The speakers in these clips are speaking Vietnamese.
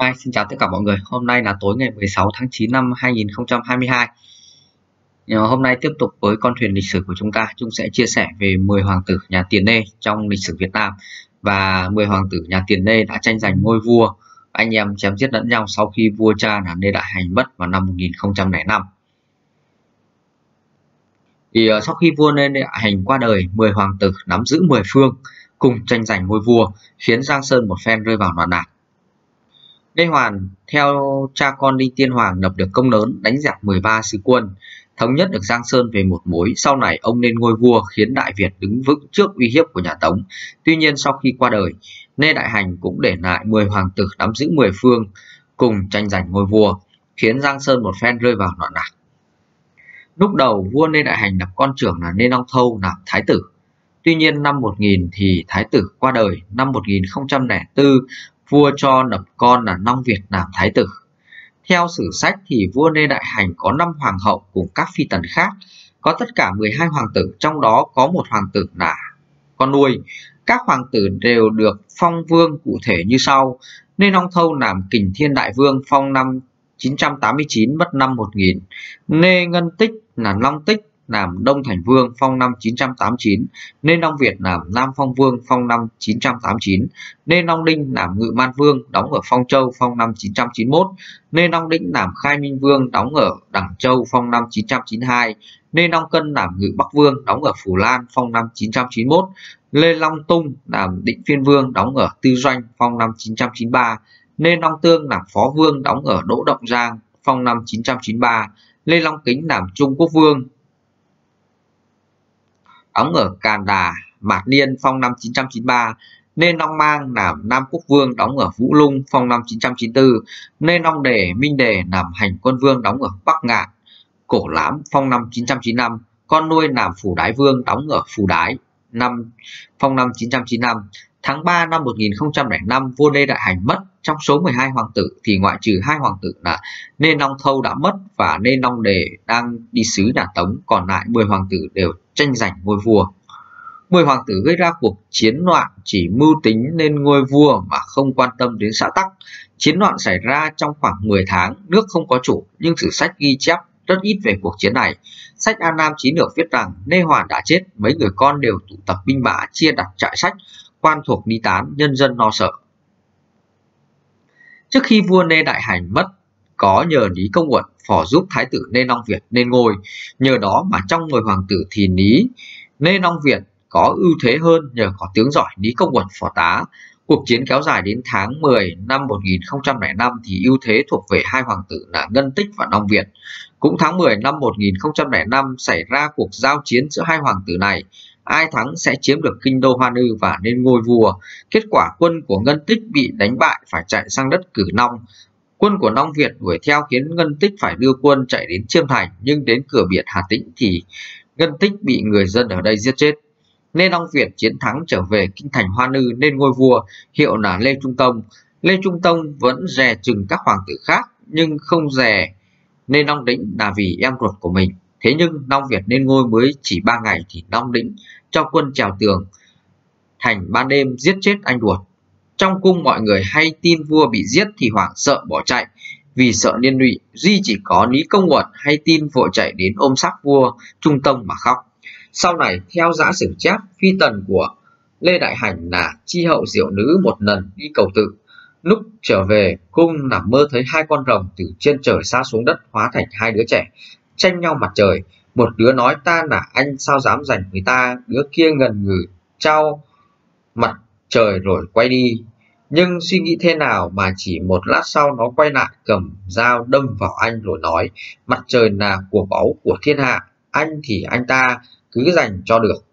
Hi, xin chào tất cả mọi người. Hôm nay là tối ngày 16 tháng 9 năm 2022. Hôm nay tiếp tục với con thuyền lịch sử của chúng ta, chúng sẽ chia sẻ về 10 hoàng tử nhà Tiền Lê trong lịch sử Việt Nam và 10 hoàng tử nhà Tiền Lê đã tranh giành ngôi vua. Anh em chém giết lẫn nhau sau khi vua cha là Lê Đại Hành mất vào năm 1005. Thì ờ, sau khi vua Lê Đại Hành qua đời, 10 hoàng tử nắm giữ 10 phương cùng tranh giành ngôi vua, khiến Giang Sơn một phen rơi vào loạn lạc Lê Hoàn theo cha con Đinh Tiên Hoàng lập được công lớn đánh giặc 13 sứ quân, thống nhất được Giang Sơn về một mối. Sau này ông lên ngôi vua khiến Đại Việt đứng vững trước uy hiếp của nhà Tống. Tuy nhiên sau khi qua đời, Lê Đại Hành cũng để lại 10 hoàng tử nắm giữ 10 phương cùng tranh giành ngôi vua, khiến Giang Sơn một phen rơi vào loạn lạc. Lúc đầu vua Lê Đại Hành lập con trưởng là Lê Long Thâu làm thái tử. Tuy nhiên năm 1000 thì thái tử qua đời, năm 1004 vua cho nập con là Long Việt làm thái tử. Theo sử sách thì vua Lê Đại Hành có 5 hoàng hậu cùng các phi tần khác, có tất cả 12 hoàng tử, trong đó có một hoàng tử là con nuôi. Các hoàng tử đều được phong vương cụ thể như sau. Nên Long Thâu làm kình thiên đại vương phong năm 989 mất năm 1000. Nê Ngân Tích là Long Tích làm Đông Thành Vương phong năm 989, nên Long Việt làm Nam Phong Vương phong năm 989, nên Long Đinh làm Ngự Man Vương đóng ở Phong Châu phong năm 991, nên Long Đĩnh làm Khai Minh Vương đóng ở Đẳng Châu phong năm 992, nên Long Cân làm Ngự Bắc Vương đóng ở Phủ Lan phong năm 991, Lê Long Tung làm Định Phiên Vương đóng ở Tư Doanh phong năm 993, nên Long Tương làm Phó Vương đóng ở Đỗ Động Giang phong năm 993, Lê Long Kính làm Trung Quốc Vương đóng ở Càn Đà, Mạt Niên phong năm 993, nên Long Mang làm Nam Quốc Vương đóng ở Vũ Lung phong năm 994, nên Long Đề, Minh Đề làm Hành Quân Vương đóng ở Bắc Ngạn, Cổ Lãm phong năm 995, con nuôi làm Phủ Đái Vương đóng ở Phủ Đái năm phong năm 995. Tháng 3 năm 1005, vua Lê Đại Hành mất. Trong số 12 hoàng tử thì ngoại trừ hai hoàng tử là Nên Long Thâu đã mất và Nên Long Đề đang đi sứ nhà Tống, còn lại 10 hoàng tử đều tranh giành ngôi vua. Mười hoàng tử gây ra cuộc chiến loạn chỉ mưu tính nên ngôi vua mà không quan tâm đến xã tắc. Chiến loạn xảy ra trong khoảng 10 tháng, nước không có chủ, nhưng sử sách ghi chép rất ít về cuộc chiến này. Sách An Nam Chí nửa viết rằng Nê Hoàn đã chết, mấy người con đều tụ tập binh mã chia đặt trại sách, quan thuộc đi tán, nhân dân lo sợ. Trước khi vua Nê Đại Hành mất, có nhờ Lý Công Uẩn phò giúp Thái tử nê Long Việt nên ngôi. Nhờ đó mà trong người hoàng tử thì Lý nê Long Việt có ưu thế hơn nhờ có tướng giỏi Lý Công Uẩn phò tá. Cuộc chiến kéo dài đến tháng 10 năm 1005 thì ưu thế thuộc về hai hoàng tử là Ngân Tích và Long Việt. Cũng tháng 10 năm 1005 xảy ra cuộc giao chiến giữa hai hoàng tử này. Ai thắng sẽ chiếm được kinh đô Hoa Nư và lên ngôi vua. Kết quả quân của Ngân Tích bị đánh bại phải chạy sang đất Cử Long. Quân của Long Việt đuổi theo khiến Ngân Tích phải đưa quân chạy đến Chiêm Thành, nhưng đến cửa biển Hà Tĩnh thì Ngân Tích bị người dân ở đây giết chết. Nên Long Việt chiến thắng trở về kinh thành Hoa Nư nên ngôi vua, hiệu là Lê Trung Tông. Lê Trung Tông vẫn dè chừng các hoàng tử khác, nhưng không dè nên Long Đĩnh là vì em ruột của mình. Thế nhưng Long Việt lên ngôi mới chỉ 3 ngày thì Long Đĩnh cho quân trèo tường thành ban đêm giết chết anh ruột trong cung mọi người hay tin vua bị giết thì hoảng sợ bỏ chạy, vì sợ liên lụy, duy chỉ có Lý Công Uẩn hay tin vội chạy đến ôm xác vua Trung Tông mà khóc. Sau này, theo giã sử chép, phi tần của Lê Đại Hành là chi hậu diệu nữ một lần đi cầu tự. Lúc trở về, cung nằm mơ thấy hai con rồng từ trên trời xa xuống đất hóa thành hai đứa trẻ, tranh nhau mặt trời. Một đứa nói ta là anh sao dám giành người ta, đứa kia ngần ngừ trao mặt trời rồi quay đi. Nhưng suy nghĩ thế nào mà chỉ một lát sau nó quay lại cầm dao đâm vào anh rồi nói mặt trời là của báu của thiên hạ, anh thì anh ta cứ dành cho được.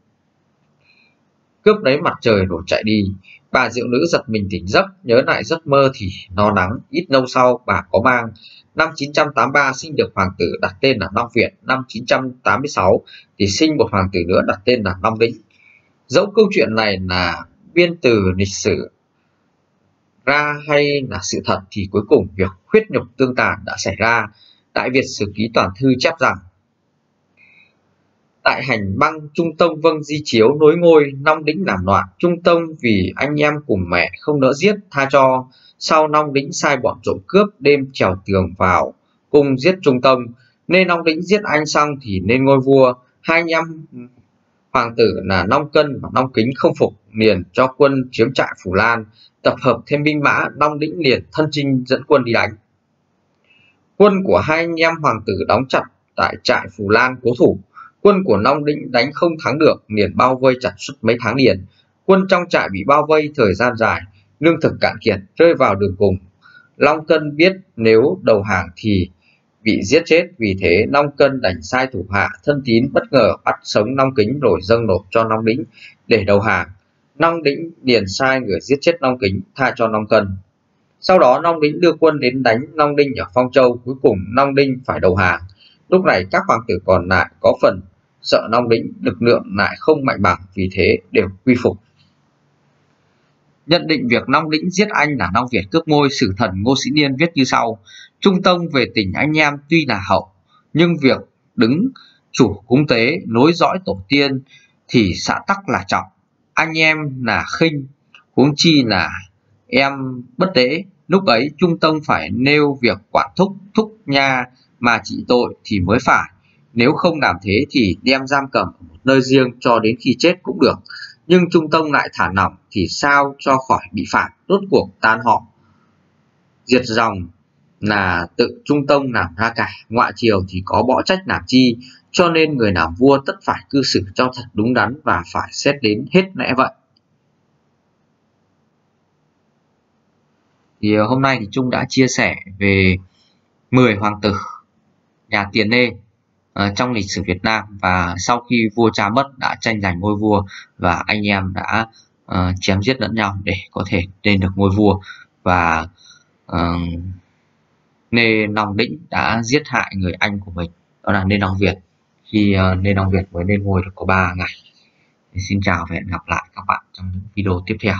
Cướp lấy mặt trời rồi chạy đi, bà diệu nữ giật mình tỉnh giấc, nhớ lại giấc mơ thì no nắng, ít lâu sau bà có mang. Năm 983 sinh được hoàng tử đặt tên là Long Việt, năm 986 thì sinh một hoàng tử nữa đặt tên là Long vĩnh Dẫu câu chuyện này là biên từ lịch sử ra hay là sự thật thì cuối cùng việc khuyết nhục tương tàn đã xảy ra. Đại Việt Sử Ký Toàn Thư chép rằng, Tại hành băng Trung Tông vâng di chiếu nối ngôi, Long Đĩnh làm loạn. Trung Tông vì anh em cùng mẹ không nỡ giết tha cho. Sau Long Đĩnh sai bọn trộm cướp đêm trèo tường vào cùng giết Trung Tông. Nên Long Đĩnh giết anh xong thì nên ngôi vua. Hai anh em hoàng tử là Long Cân và Long Kính không phục liền cho quân chiếm trại Phủ Lan, tập hợp thêm binh mã Long Đĩnh liền thân chinh dẫn quân đi đánh. Quân của hai anh em hoàng tử đóng chặt tại trại Phủ Lan cố thủ. Quân của Long Đĩnh đánh không thắng được liền bao vây chặt suốt mấy tháng liền. Quân trong trại bị bao vây thời gian dài, lương thực cạn kiệt, rơi vào đường cùng. Long Cân biết nếu đầu hàng thì bị giết chết, vì thế Long Cân đành sai thủ hạ thân tín bất ngờ bắt sống Long Kính rồi dâng nộp cho Long Đĩnh để đầu hàng. Long Đĩnh liền sai người giết chết Long Kính, tha cho Long Cần. sau đó Long Đĩnh đưa quân đến đánh Long Đinh ở Phong Châu, cuối cùng Long Đinh phải đầu hàng. Lúc này, các hoàng tử còn lại có phần sợ Long Đĩnh lực lượng lại không mạnh bằng, vì thế đều quy phục. Nhận định việc Long Đĩnh giết anh là Long Việt cướp ngôi, sử thần Ngô Sĩ Niên viết như sau. Trung Tông về tình anh em tuy là hậu, nhưng việc đứng chủ cúng tế nối dõi tổ tiên thì xã tắc là trọng anh em là khinh, huống chi là em bất tế. Lúc ấy trung tông phải nêu việc quản thúc thúc nha mà trị tội thì mới phải. Nếu không làm thế thì đem giam cầm ở một nơi riêng cho đến khi chết cũng được. Nhưng trung tông lại thả lỏng thì sao cho khỏi bị phạt? Rốt cuộc tan họ diệt dòng là tự trung tông làm ra cả. Ngoại triều thì có bỏ trách làm chi cho nên người làm vua tất phải cư xử cho thật đúng đắn và phải xét đến hết lẽ vậy. Thì ờ, hôm nay thì Trung đã chia sẻ về 10 hoàng tử nhà Tiền Lê uh, ờ, trong lịch sử Việt Nam và sau khi vua cha mất đã tranh giành ngôi vua và anh em đã uh, chém giết lẫn nhau để có thể lên được ngôi vua và uh, Nê Long Đĩnh đã giết hại người anh của mình đó là Nê Long Việt khi ờ, uh, Nê Long Việt mới lên ngôi được có 3 ngày. Thì xin chào và hẹn gặp lại các bạn trong những video tiếp theo.